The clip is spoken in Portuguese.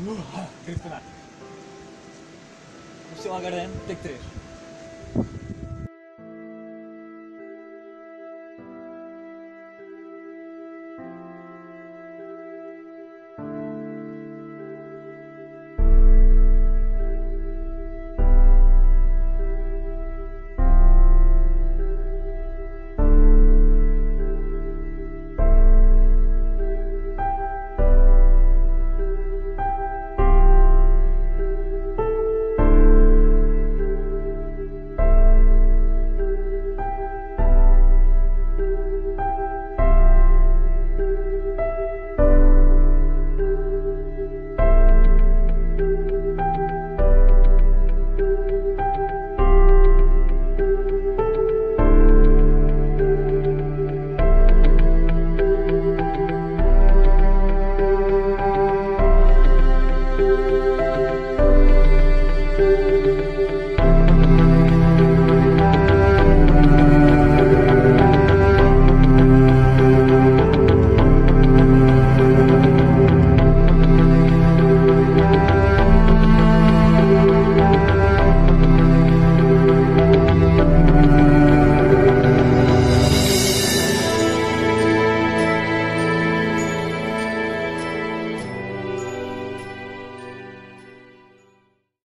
Uh, grito fanático. O seu tem que 3.